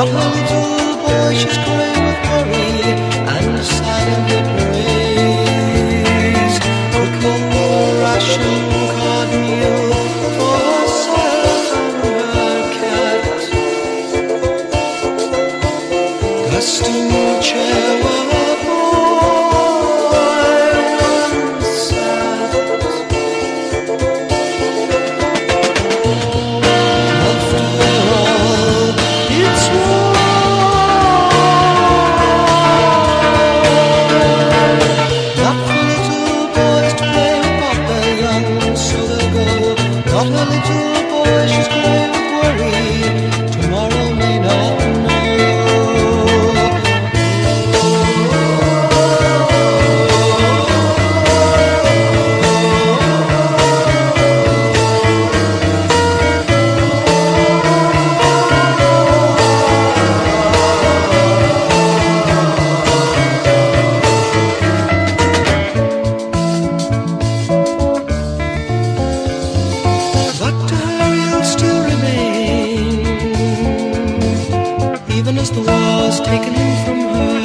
Anyway. Not a little boy, she's grey with worry and for herself and her cat. The chair Got her little boy, she's crazy. was taken from her,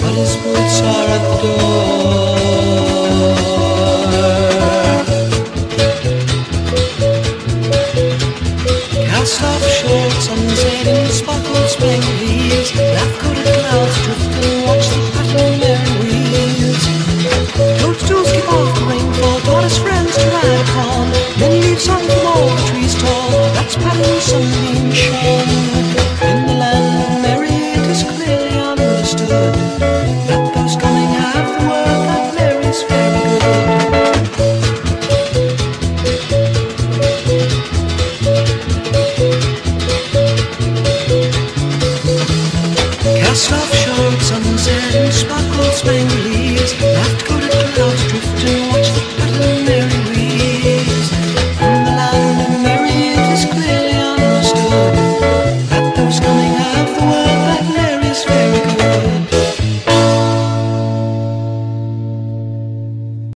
but his boots are at the door. Cast off shorts and said in sparkling spangles, laugh coated clouds drifting. swing